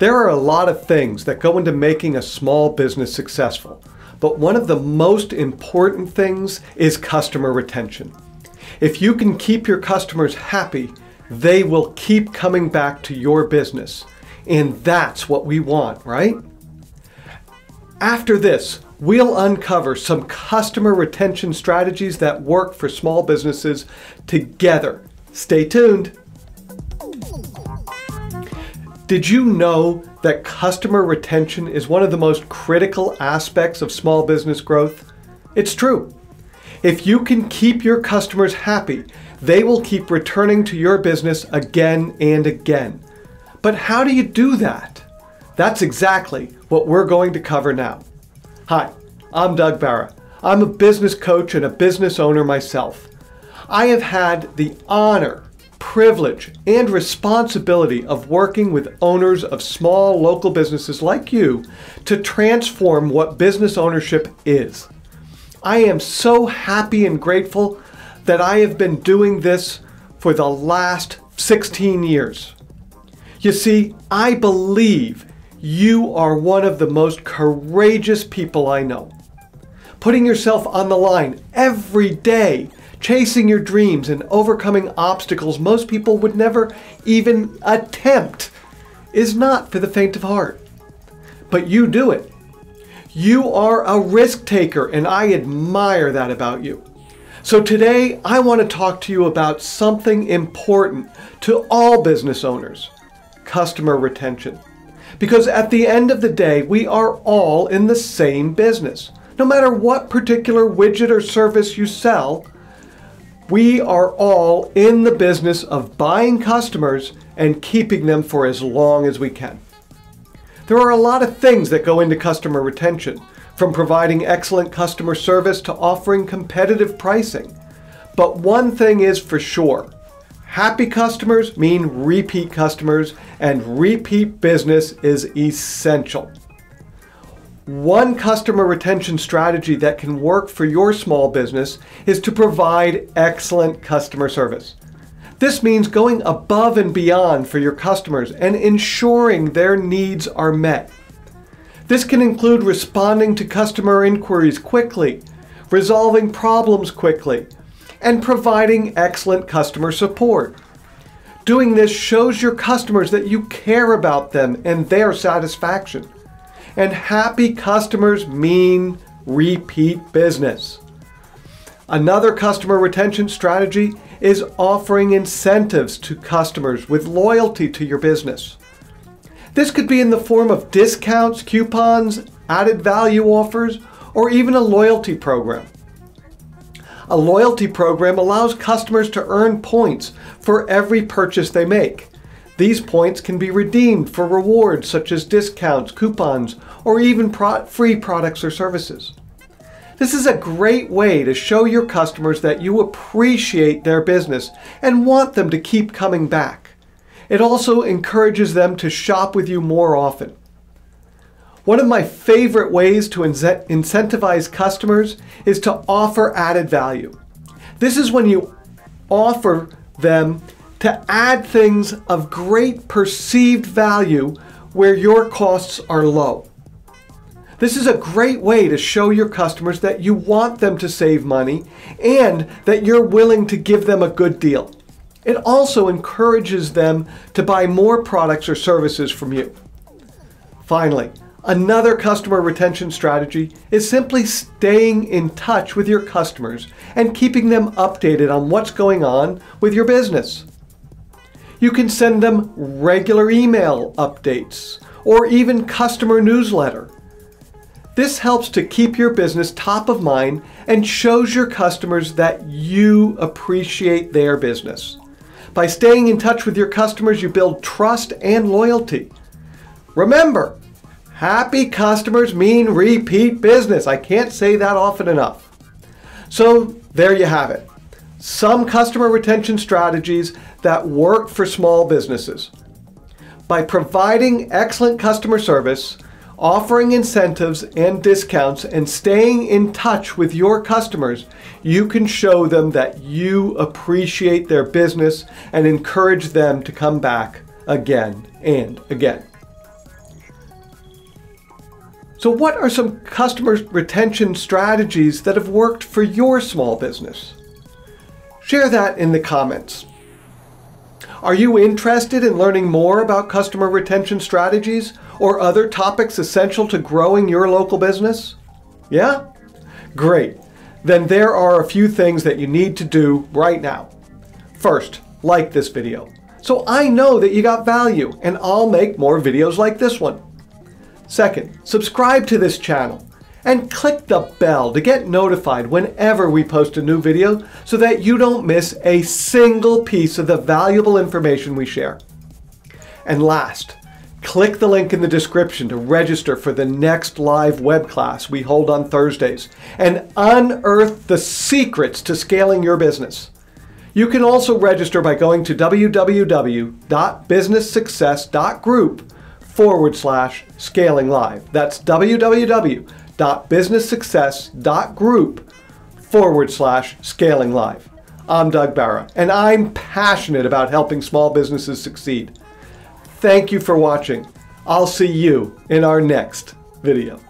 There are a lot of things that go into making a small business successful, but one of the most important things is customer retention. If you can keep your customers happy, they will keep coming back to your business. And that's what we want, right? After this, we'll uncover some customer retention strategies that work for small businesses together. Stay tuned. Did you know that customer retention is one of the most critical aspects of small business growth? It's true. If you can keep your customers happy, they will keep returning to your business again and again. But how do you do that? That's exactly what we're going to cover now. Hi, I'm Doug Barra. I'm a business coach and a business owner myself. I have had the honor privilege, and responsibility of working with owners of small local businesses like you to transform what business ownership is. I am so happy and grateful that I have been doing this for the last 16 years. You see, I believe you are one of the most courageous people I know. Putting yourself on the line every day chasing your dreams and overcoming obstacles most people would never even attempt is not for the faint of heart. But you do it. You are a risk taker, and I admire that about you. So today, I want to talk to you about something important to all business owners customer retention. Because at the end of the day, we are all in the same business. No matter what particular widget or service you sell, we are all in the business of buying customers and keeping them for as long as we can. There are a lot of things that go into customer retention, from providing excellent customer service to offering competitive pricing. But one thing is for sure happy customers mean repeat customers, and repeat business is essential. One customer retention strategy that can work for your small business is to provide excellent customer service. This means going above and beyond for your customers and ensuring their needs are met. This can include responding to customer inquiries quickly, resolving problems quickly, and providing excellent customer support. Doing this shows your customers that you care about them and their satisfaction and happy customers mean repeat business. Another customer retention strategy is offering incentives to customers with loyalty to your business. This could be in the form of discounts, coupons, added value offers, or even a loyalty program. A loyalty program allows customers to earn points for every purchase they make. These points can be redeemed for rewards such as discounts, coupons, or even pro free products or services. This is a great way to show your customers that you appreciate their business and want them to keep coming back. It also encourages them to shop with you more often. One of my favorite ways to incentivize customers is to offer added value. This is when you offer them to add things of great perceived value where your costs are low. This is a great way to show your customers that you want them to save money and that you're willing to give them a good deal. It also encourages them to buy more products or services from you. Finally, another customer retention strategy is simply staying in touch with your customers and keeping them updated on what's going on with your business. You can send them regular email updates or even customer newsletter. This helps to keep your business top of mind and shows your customers that you appreciate their business. By staying in touch with your customers, you build trust and loyalty. Remember, happy customers mean repeat business. I can't say that often enough. So, there you have it. Some customer retention strategies that work for small businesses. By providing excellent customer service, offering incentives and discounts, and staying in touch with your customers, you can show them that you appreciate their business and encourage them to come back again and again. So, what are some customer retention strategies that have worked for your small business? Share that in the comments. Are you interested in learning more about customer retention strategies or other topics essential to growing your local business? Yeah? Great. Then there are a few things that you need to do right now. First, like this video. So I know that you got value and I'll make more videos like this one. Second, subscribe to this channel and click the bell to get notified whenever we post a new video so that you don't miss a single piece of the valuable information we share. And last, click the link in the description to register for the next live web class we hold on Thursdays and unearth the secrets to scaling your business. You can also register by going to www.businesssuccess.group forward slash scaling live. That's www www.businesssuccess.group forward slash scaling live. I'm Doug Barra, and I'm passionate about helping small businesses succeed. Thank you for watching. I'll see you in our next video.